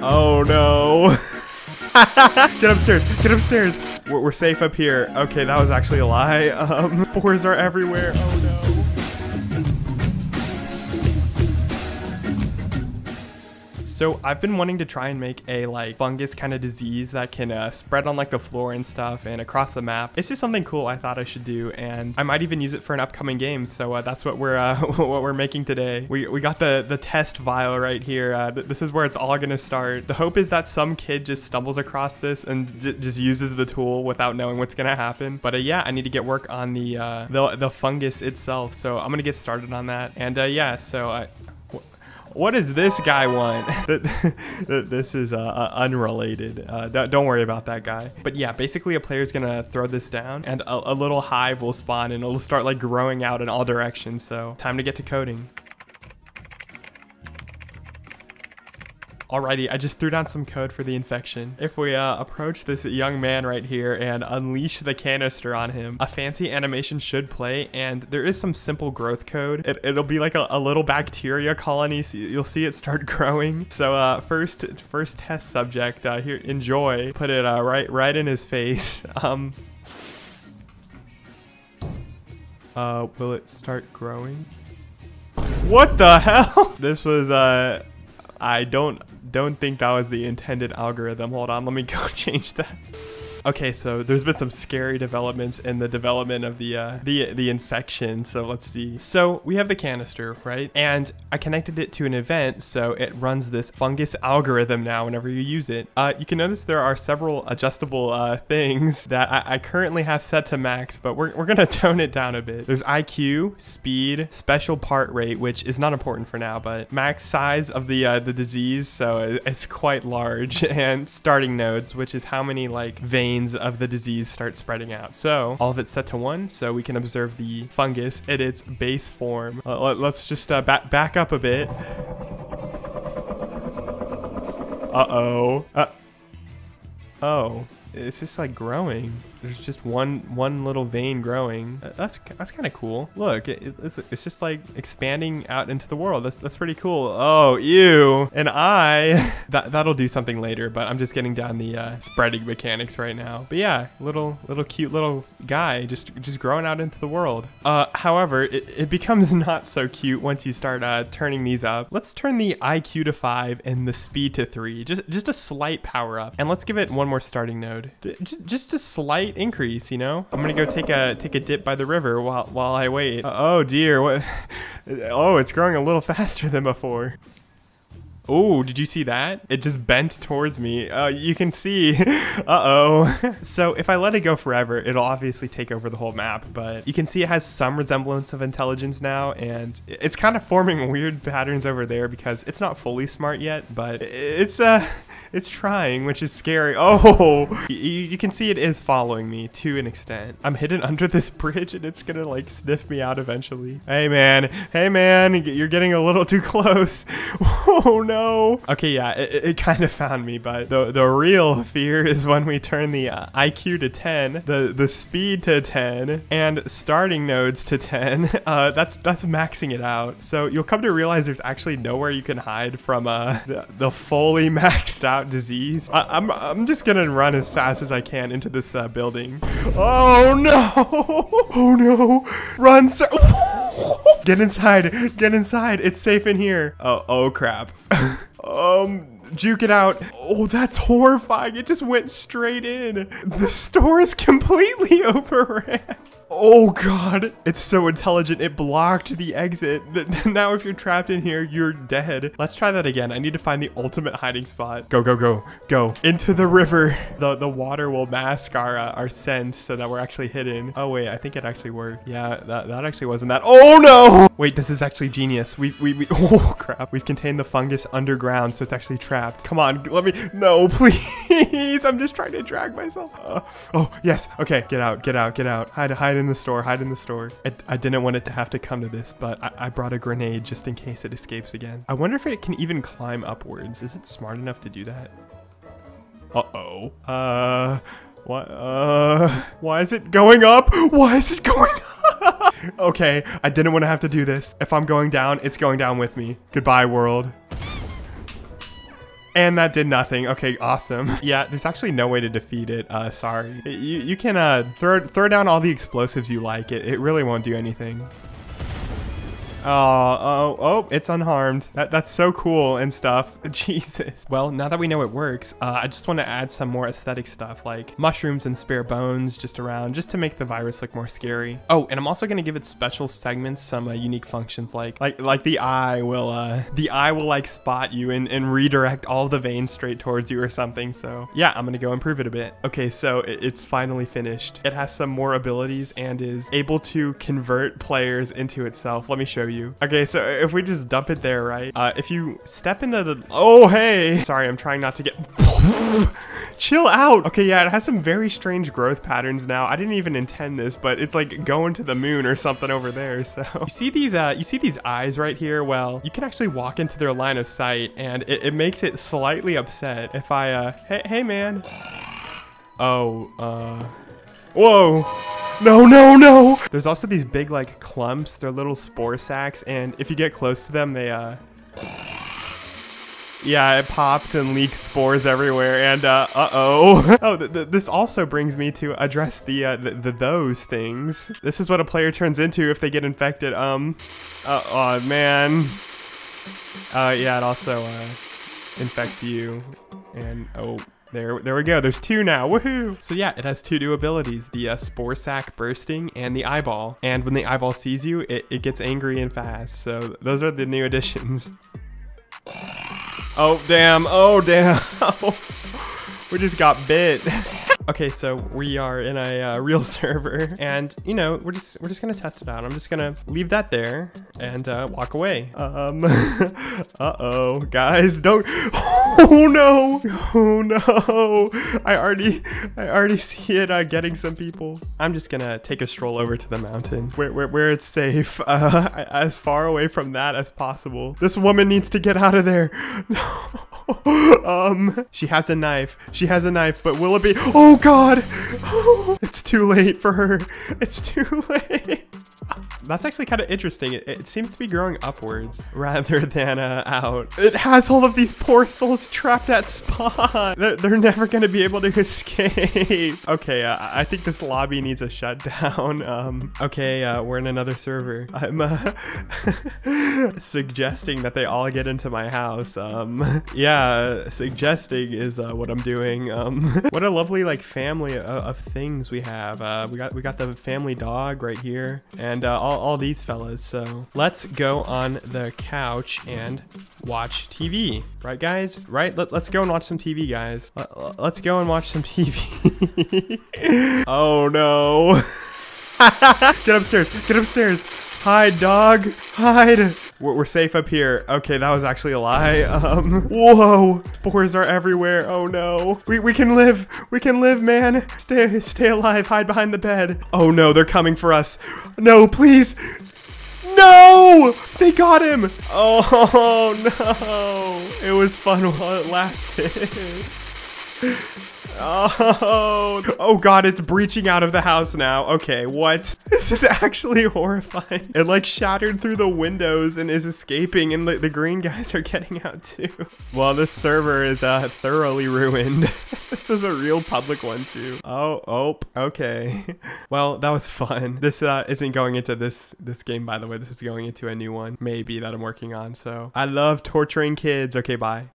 Oh no. get upstairs. Get upstairs. We're, we're, safe up here. Okay, that was actually a lie. Um, spores are everywhere. Oh no. So I've been wanting to try and make a like fungus kind of disease that can uh, spread on like the floor and stuff and across the map. It's just something cool I thought I should do, and I might even use it for an upcoming game. So uh, that's what we're uh, what we're making today. We, we got the the test vial right here. Uh, th this is where it's all gonna start. The hope is that some kid just stumbles across this and just uses the tool without knowing what's gonna happen. But uh, yeah, I need to get work on the uh, the the fungus itself. So I'm gonna get started on that. And yeah, so I what does this guy want? this is uh, uh, unrelated. Uh, don't worry about that guy. But yeah, basically a player is gonna throw this down and a, a little hive will spawn and it'll start like growing out in all directions. So time to get to coding. Alrighty, I just threw down some code for the infection. If we uh, approach this young man right here and unleash the canister on him, a fancy animation should play, and there is some simple growth code. It, will be like a, a, little bacteria colony. So you'll see it start growing. So uh, first, first test subject uh, here, enjoy. Put it uh, right, right in his face. Um, uh, will it start growing? What the hell? This was, uh, I don't don't think that was the intended algorithm. Hold on, let me go change that. Okay, so there's been some scary developments in the development of the uh, the the infection. So let's see. So we have the canister, right? And I connected it to an event, so it runs this fungus algorithm now. Whenever you use it, uh, you can notice there are several adjustable uh, things that I, I, currently have set to max, but we're we're gonna tone it down a bit. There's IQ, speed, special part rate, which is not important for now, but max size of the uh, the disease, so it's quite large, and starting nodes, which is how many like veins of the disease start spreading out. So all of it's set to one, so we can observe the fungus at its base form. Uh, let's just uh, back, back up a bit. Uh-oh. Uh, oh it's just like growing. There's just one one little vein growing. That's that's kind of cool. Look, it, it's, it's just like expanding out into the world. That's that's pretty cool. Oh, ew. And I that that'll do something later, but I'm just getting down the uh, spreading mechanics right now. But yeah, little little cute little guy just just growing out into the world. Uh, however, it, it becomes not so cute once you start uh, turning these up. Let's turn the IQ to five and the speed to three. Just just a slight power up, and let's give it one more starting node. Just, just a slight increase, you know? I'm gonna go take a take a dip by the river while while I wait. Uh, oh dear, what? oh, it's growing a little faster than before. Oh, did you see that? It just bent towards me. Uh, you can see. Uh-oh. so if I let it go forever, it'll obviously take over the whole map, but you can see it has some resemblance of intelligence now, and it's kind of forming weird patterns over there because it's not fully smart yet, but it's, uh, it's trying, which is scary. Oh, you, you, can see it is following me to an extent. I'm hidden under this bridge and it's gonna like sniff me out eventually. Hey man, hey man, you're getting a little too close. Oh no. Okay, yeah, it, it kind of found me, but the, the real fear is when we turn the uh, IQ to 10, the, the speed to 10, and starting nodes to 10. Uh, that's that's maxing it out. So you'll come to realize there's actually nowhere you can hide from uh, the, the fully maxed out disease. I, am I'm, I'm just gonna run as fast as I can into this uh, building. Oh no! Oh no! Run, sir! Get inside! Get inside! It's safe in here. Oh, oh crap. um, juke it out. Oh, that's horrifying. It just went straight in. The store is completely overran. Oh god, it's so intelligent. It blocked the exit. Now if you're trapped in here, you're dead. Let's try that again. I need to find the ultimate hiding spot. Go, go, go, go. Into the river. The the water will mask our uh, our scent so that we're actually hidden. Oh wait, I think it actually worked. Yeah, that, that actually wasn't that. Oh no! Wait, this is actually genius. We, we, we, oh crap. We've contained the fungus underground so it's actually trapped. Come on, let me, no, please. I'm just trying to drag myself. Uh, oh, yes. Okay, get out, get out, get out. Hide, hide in the store, hide in the store. I, I didn't want it to have to come to this, but I, I brought a grenade just in case it escapes again. I wonder if it can even climb upwards. Is it smart enough to do that? Uh-oh. Uh, what, uh, why is it going up? Why is it going up? okay, I didn't want to have to do this. If I'm going down, it's going down with me. Goodbye, world. And that did nothing. Okay, awesome. Yeah, there's actually no way to defeat it. Uh, sorry. You, you can uh, throw, throw down all the explosives you like. It, it really won't do anything. Oh, oh, oh, it's unharmed. That, that's so cool and stuff. Jesus. Well, now that we know it works, uh, I just want to add some more aesthetic stuff like mushrooms and spare bones just around, just to make the virus look more scary. Oh, and I'm also going to give it special segments, some uh, unique functions like, like, like the eye will, uh, the eye will like spot you and, and redirect all the veins straight towards you or something. So yeah, I'm going to go improve it a bit. Okay, so it, it's finally finished. It has some more abilities and is able to convert players into itself. Let me show you. Okay, so if we just dump it there, right? Uh, if you step into the... Oh, hey! Sorry, I'm trying not to get... Chill out! Okay, yeah, it has some very strange growth patterns now. I didn't even intend this, but it's like going to the moon or something over there, so... You see these, uh, you see these eyes right here? Well, you can actually walk into their line of sight, and it, it makes it slightly upset if I, uh... Hey, hey, man. Oh, uh... Whoa! No, no, no! There's also these big, like, clumps. They're little spore sacs, and if you get close to them, they, uh... Yeah, it pops and leaks spores everywhere, and, uh, uh-oh. oh, th th this also brings me to address the, uh, the, the, those things. This is what a player turns into if they get infected. Um, uh, oh, man. Uh, yeah, it also, uh, infects you, and, oh... There, there we go. There's two now. Woohoo! So yeah, it has two new abilities: the uh, spore sac bursting and the eyeball. And when the eyeball sees you, it, it gets angry and fast. So those are the new additions. Oh damn! Oh damn! we just got bit. Okay, so we are in a uh, real server, and you know we're just we're just gonna test it out. I'm just gonna leave that there and uh, walk away. Um, uh oh, guys, don't. Oh no! Oh no! I already I already see it uh, getting some people. I'm just gonna take a stroll over to the mountain where where, where it's safe, uh, as far away from that as possible. This woman needs to get out of there. No. um, she has a knife. She has a knife, but will it be? Oh God! it's too late for her. It's too late. That's actually kind of interesting. It, it, seems to be growing upwards rather than uh, out. It has all of these poor souls trapped at spawn. They're, they're never going to be able to escape. Okay, uh, I think this lobby needs a shutdown. Um, okay, uh, we're in another server. I'm uh, suggesting that they all get into my house. Um, yeah, suggesting is uh, what I'm doing. Um, what a lovely like family of, of things we have. Uh, we got we got the family dog right here, and Uh, all all, these fellas. So let's go on the couch and watch TV. Right, guys? Right? Let, us go and watch some TV, guys. Let, let's go and watch some TV. oh, no. get upstairs. Get upstairs. Hide, dog. Hide. We're, safe up here. Okay, that was actually a lie. Um, whoa. Spores are everywhere. Oh, no. We, we can live. We can live, man. Stay, stay alive. Hide behind the bed. Oh, no. They're coming for us. No, please. No! They got him! Oh, no. It was fun while it lasted. Oh, oh god, it's breaching out of the house now. Okay, what? This is actually horrifying. It like shattered through the windows and is escaping and the, the green guys are getting out too. Well, this server is uh, thoroughly ruined. this was a real public one too. Oh, oh, okay. Well, that was fun. This uh, isn't going into this this game, by the way. This is going into a new one, maybe, that I'm working on. So I love torturing kids. Okay, bye.